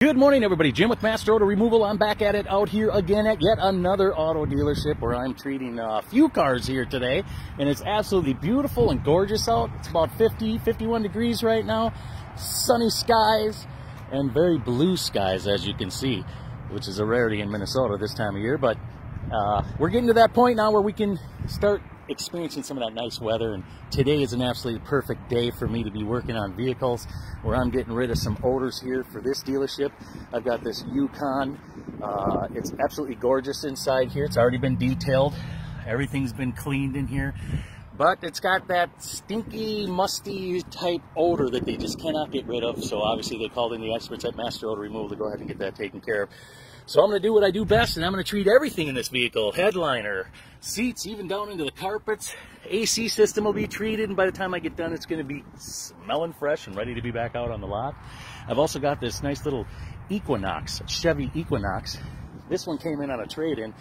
Good morning, everybody. Jim with Master Odor Removal. I'm back at it out here again at yet another auto dealership where I'm treating a few cars here today. And it's absolutely beautiful and gorgeous out. It's about 50, 51 degrees right now. Sunny skies and very blue skies, as you can see, which is a rarity in Minnesota this time of year. But uh, we're getting to that point now where we can start experiencing some of that nice weather and today is an absolutely perfect day for me to be working on vehicles where I'm getting rid of some odors here for this dealership. I've got this Yukon. Uh, it's absolutely gorgeous inside here. It's already been detailed. Everything's been cleaned in here. But it's got that stinky, musty type odor that they just cannot get rid of. So obviously they called in the experts at Master Odor Removal to go ahead and get that taken care of. So I'm going to do what I do best, and I'm going to treat everything in this vehicle. Headliner, seats, even down into the carpets. AC system will be treated, and by the time I get done, it's going to be smelling fresh and ready to be back out on the lot. I've also got this nice little Equinox, Chevy Equinox. This one came in on a trade-in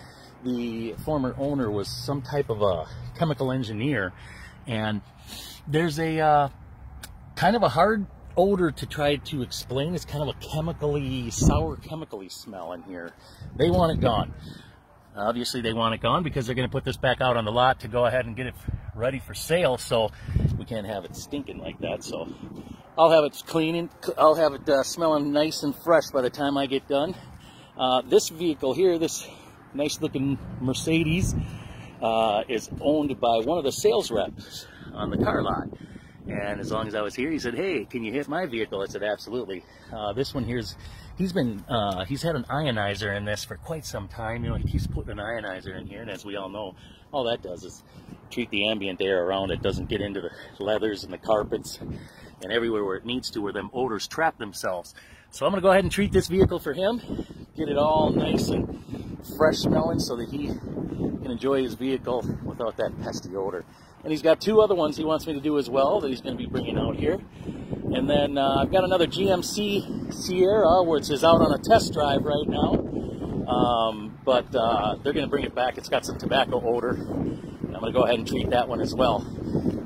the former owner was some type of a chemical engineer, and there's a uh, kind of a hard odor to try to explain. It's kind of a chemically, sour chemically smell in here. They want it gone. Obviously, they want it gone because they're going to put this back out on the lot to go ahead and get it ready for sale. So we can't have it stinking like that. So I'll have it cleaning. I'll have it uh, smelling nice and fresh by the time I get done. Uh, this vehicle here, this nice looking Mercedes uh, is owned by one of the sales reps on the car lot. And as long as I was here, he said, "Hey, can you hit my vehicle?" I said, "Absolutely." Uh, this one here's he's been uh, he's had an ionizer in this for quite some time. You know, he keeps putting an ionizer in here, and as we all know, all that does is treat the ambient air around. It doesn't get into the leathers and the carpets and everywhere where it needs to, where them odors trap themselves. So I'm going to go ahead and treat this vehicle for him, get it all nice and fresh smelling so that he can enjoy his vehicle without that pesty odor. And he's got two other ones he wants me to do as well that he's going to be bringing out here. And then uh, I've got another GMC Sierra, which is out on a test drive right now. Um, but uh, they're going to bring it back. It's got some tobacco odor. I'm going to go ahead and treat that one as well.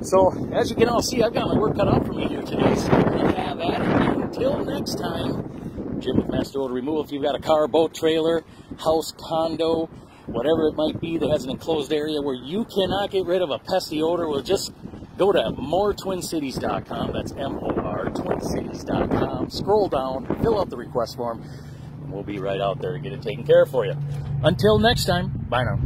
So, as you can all see, I've got my work cut out for me here today. So, we're going to have at it. Until next time, Jim with Master Odor Removal. If you've got a car, boat, trailer, house, condo, whatever it might be that has an enclosed area where you cannot get rid of a pesty odor, well, just go to moretwincities.com. That's M-O-R, twincities.com. Scroll down, fill out the request form, and we'll be right out there to get it taken care of for you. Until next time, bye now.